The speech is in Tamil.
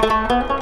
Música